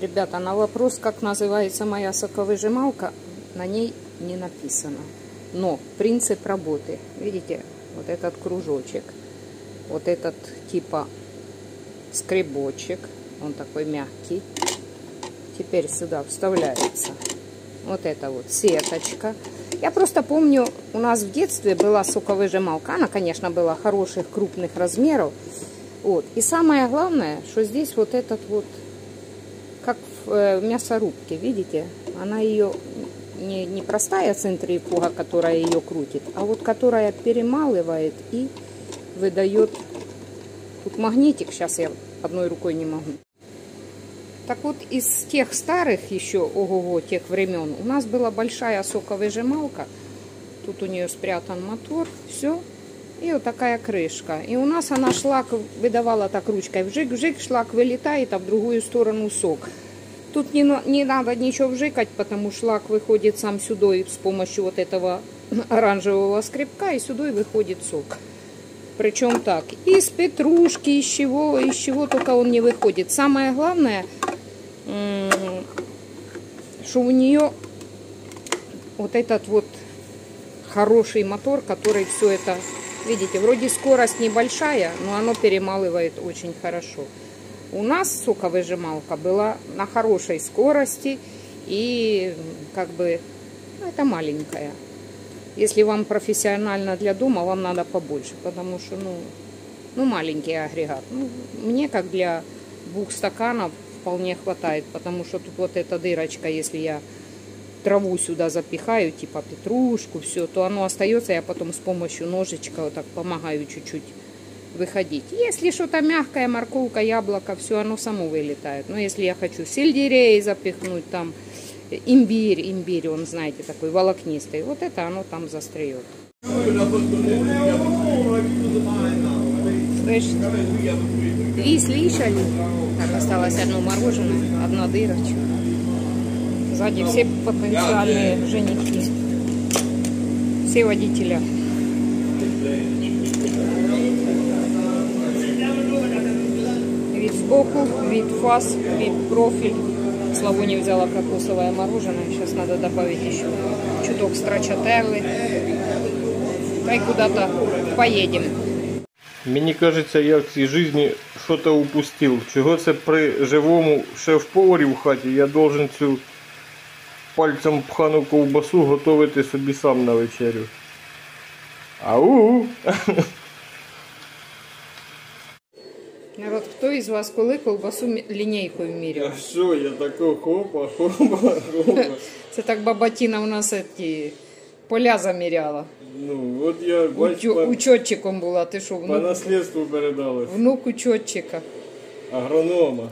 Ребята, на вопрос, как называется моя соковыжималка, на ней не написано. Но принцип работы, видите, вот этот кружочек, вот этот типа скребочек, он такой мягкий. Теперь сюда вставляется вот эта вот сеточка. Я просто помню, у нас в детстве была соковыжималка. Она, конечно, была хороших, крупных размеров. Вот. И самое главное, что здесь вот этот вот, в э, мясорубке, видите? Она ее не, не простая центрифуга, которая ее крутит, а вот которая перемалывает и выдает... Тут магнитик, сейчас я одной рукой не могу. Так вот, из тех старых еще, ого-го, тех времен, у нас была большая соковыжималка. Тут у нее спрятан мотор, все. И вот такая крышка. И у нас она шлак выдавала так ручкой. Вжик-вжик, шлак вылетает, а в другую сторону сок. Тут не, не надо ничего вжикать, потому шлак выходит сам сюда с помощью вот этого оранжевого скребка, и сюда выходит сок. Причем так, из петрушки, из чего, из чего только он не выходит. Самое главное, что у нее вот этот вот хороший мотор, который все это, видите, вроде скорость небольшая, но оно перемалывает очень хорошо. У нас соковыжималка была на хорошей скорости и как бы, ну, это маленькая. Если вам профессионально для дома, вам надо побольше, потому что, ну, ну маленький агрегат. Ну, мне, как для двух стаканов, вполне хватает, потому что тут вот эта дырочка, если я траву сюда запихаю, типа петрушку, все, то оно остается, я потом с помощью ножичка вот так помогаю чуть-чуть выходить. Если что-то мягкое, морковка, яблоко, все оно само вылетает. Но если я хочу сельдерей запихнуть, там имбирь, имбирь, он, знаете, такой волокнистый, вот это оно там застреет. Слышите? Две слышали? Так, осталось одно мороженое, одна дырочка. Сзади все потенциальные женихи. Все водителя. Сбоку, вид фас, вид профиль. Славу не взяла кокосовое мороженое. Сейчас надо добавить еще чуток страчателлы. Да куда-то поедем. Мені кажеться, я в цій житті щось упустив. Чого це при живому шеф-поварі в хаті я должен цю пальцем пхану ковбасу готувати собі сам на вечерю. Ау! Хто із вас коли колбасу лінійкою міряв? А що, я такого хопа, хопа, хопа. Це так баба Тіна у нас ті поля заміряла. Ну, от я бач, Учо- по, Учетчиком була, ти що, по внук, наслідству передали. внук учетчика. Агронома.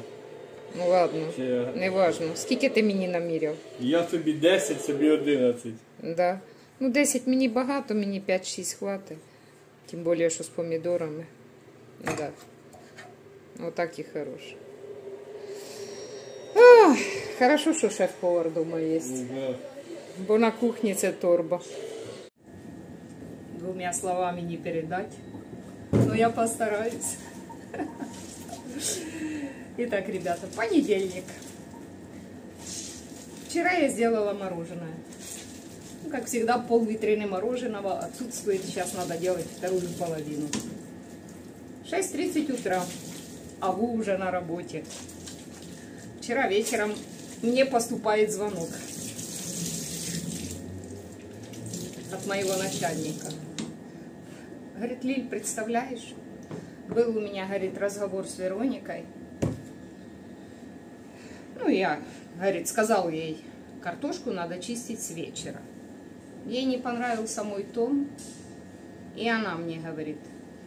Ну ладно, Чи- не важно. Скільки ти мені наміряв? Я собі 10, собі 11. Да. Ну, 10 мені багато, мені 5-6 хватить. Тим більше, що з помідорами. Да. Отак і хорош. Ох, хорошо, що шеф-повар дома є. Да. Бо на кухні це торба. Двумя словами не передать. Но я постараюсь. Итак, ребята, понедельник. Вчера я сделала мороженое. Ну, как всегда, пол витрины мороженого отсутствует. Сейчас надо делать вторую половину. 6.30 утра, а вы уже на работе. Вчера вечером мне поступает звонок от моего начальника. Говорит, Лиль, представляешь, был у меня, говорит, разговор с Вероникой. Ну, я, говорит, сказал ей, картошку надо чистить с вечера. Ей не понравился мой тон, и она мне говорит,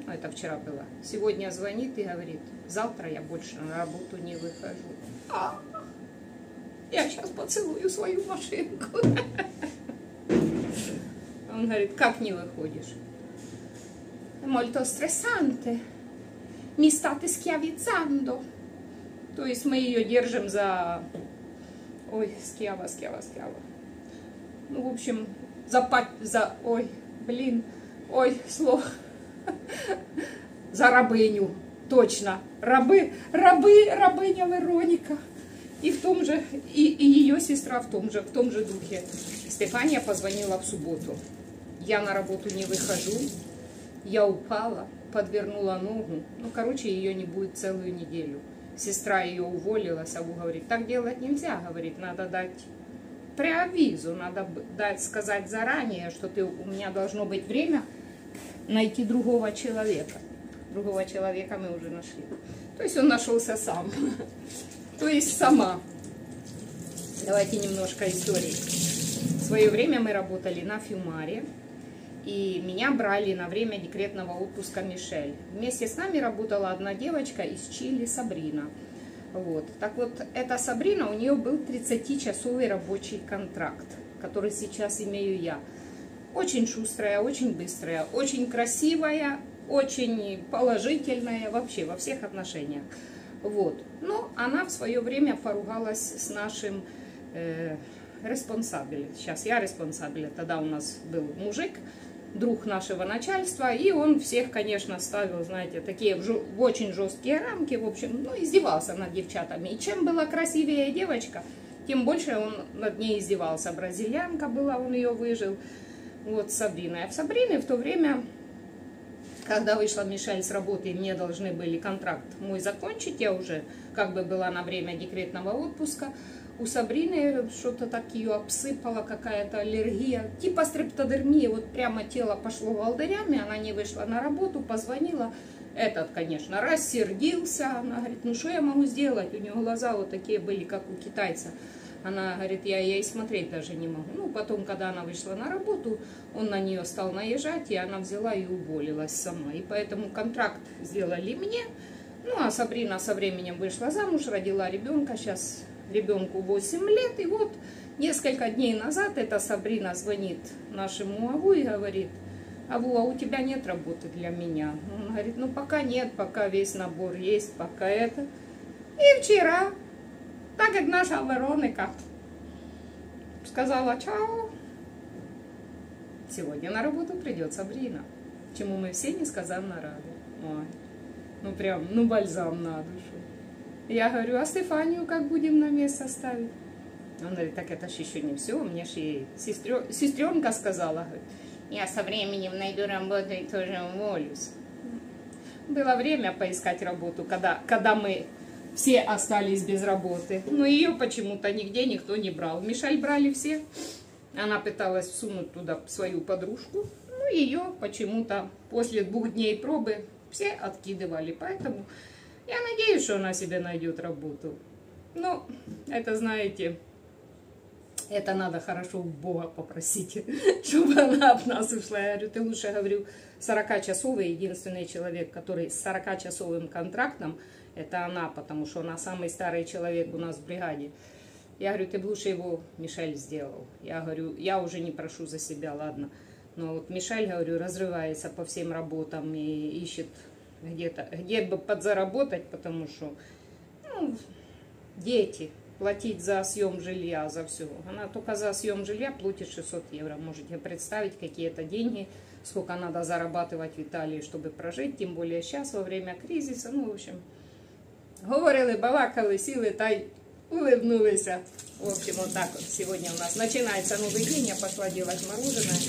ну, это вчера было, сегодня звонит и говорит, завтра я больше на работу не выхожу. А, я сейчас поцелую свою машинку. Он говорит, как не выходишь? Molto stressante. Mi state schiavizzando. То есть мы ее держим за... Ой, скьява, скьява, скьява. Ну, в общем, за... за... Ой, блин. Ой, слово. За рабыню. Точно. Раби, раби, рабыня Вероніка. И в том же, и, и ее сестра в том же, в том же духе. Стефания позвонила в субботу. Я на работу не выхожу. Я упала, подвернула ногу. Ну, короче, ее не будет целую неделю. Сестра ее уволила, Саву говорит, так делать нельзя, говорит, надо дать преавизу, надо дать, сказать заранее, что ты, у меня должно быть время найти другого человека. Другого человека мы уже нашли. То есть он нашелся сам. То есть сама. Давайте немножко истории. В свое время мы работали на Фюмаре. И меня брали на время декретного отпуска Мишель. Вместе с нами работала одна девочка из Чили, Сабрина. Вот. Так вот, эта Сабрина, у нее был 30-часовый рабочий контракт, который сейчас имею я. Очень шустрая, очень быстрая, очень красивая, очень положительная вообще во всех отношениях. Вот. Но она в свое время поругалась с нашим э, responsable м. Сейчас я responsable, тогда у нас был мужик, друг нашего начальства, и он всех, конечно, ставил, знаете, такие в, в очень жесткие рамки, в общем, ну, издевался над девчатами. И чем была красивее девочка, тем больше он над ней издевался. Бразильянка была, он ее выжил, вот, Сабрина. А в Сабрине в то время, когда вышла Мишель с работы, мне должны были контракт мой закончить, я уже как бы была на время декретного отпуска, у Сабрины что-то так ее обсыпала, какая-то аллергия, типа стрептодермия, вот прямо тело пошло волдырями, она не вышла на работу, позвонила, этот, конечно, рассердился, она говорит, ну что я могу сделать, у нее глаза вот такие были, как у китайца, она говорит, я ей смотреть даже не могу. Ну, потом, когда она вышла на работу, он на нее стал наезжать, и она взяла и уволилась сама. И поэтому контракт сделали мне. Ну, а Сабрина со временем вышла замуж, родила ребенка, сейчас ребенку 8 лет. И вот несколько дней назад эта Сабрина звонит нашему Аву и говорит, Аву, а у тебя нет работы для меня? Он говорит, ну пока нет, пока весь набор есть, пока это. И вчера, так как наша Вероника сказала чао, сегодня на работу придет Сабрина, чему мы все несказанно рады. Ой, ну прям, ну бальзам на душу. Я говорю, а Стефанию как будем на место ставить? Он говорит, так это ж еще не все, мне же и сестрё... сестренка сказала, говорит, я со временем найду работу и тоже уволюсь. Было время поискать работу, когда, когда мы все остались без работы. Но ее почему-то нигде никто не брал. Мишель брали все. Она пыталась всунуть туда свою подружку. Ну, ее почему-то после двух дней пробы все откидывали. Поэтому я надеюсь, что она себе найдет работу. Но это, знаете, это надо хорошо у Бога попросить, чтобы она от нас ушла. Я говорю, ты лучше, говорю, 40-часовый, единственный человек, который с 40-часовым контрактом, это она, потому что она самый старый человек у нас в бригаде. Я говорю, ты бы лучше его Мишель сделал. Я говорю, я уже не прошу за себя, ладно. Но вот Мишель, говорю, разрывается по всем работам и ищет где-то, где бы подзаработать, потому что ну, дети, платить за съем жилья, за все. Она только за съем жилья платит 600 евро. Можете представить, какие это деньги, сколько надо зарабатывать в Италии, чтобы прожить, тем более сейчас, во время кризиса. Ну, в общем, говорили, балакали, сіли та й улыбнулися. В общем, вот так вот сегодня у нас начинается новый день. Я пошла делать мороженое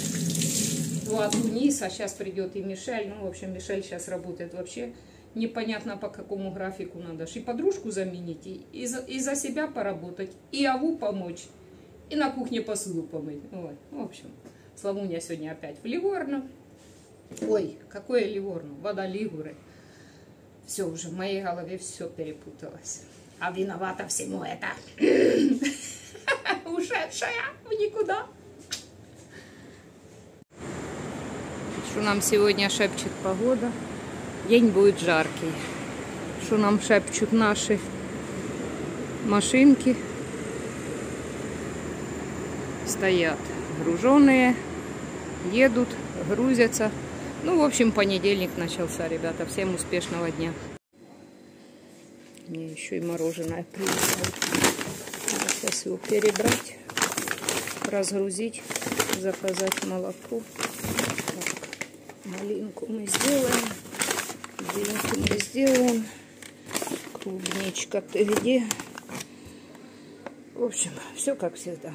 вот вниз, а сейчас придет и Мишель. Ну, в общем, Мишель сейчас работает вообще непонятно по какому графику надо. И подружку заменить, и, и, за, и за себя поработать, и Аву помочь, и на кухне посуду помыть. Вот. В общем, Славуня сегодня опять в Ливорно. Ой, какое Ливорно? Вода Лигуры. Все уже, в моей голове все перепуталось. А виновата всему это ушедшая в никуда. Что нам сегодня шепчет погода? День будет жаркий. Что нам шепчут наши машинки? Стоят груженные, едут, грузятся. Ну, в общем, понедельник начался, ребята. Всем успешного дня. Мне еще и мороженое приехало. Сейчас его перебрать, разгрузить, заказать молоко. Малинку мы сделаем. Малинку мы сделаем. Клубничка ты где? В общем, все как всегда.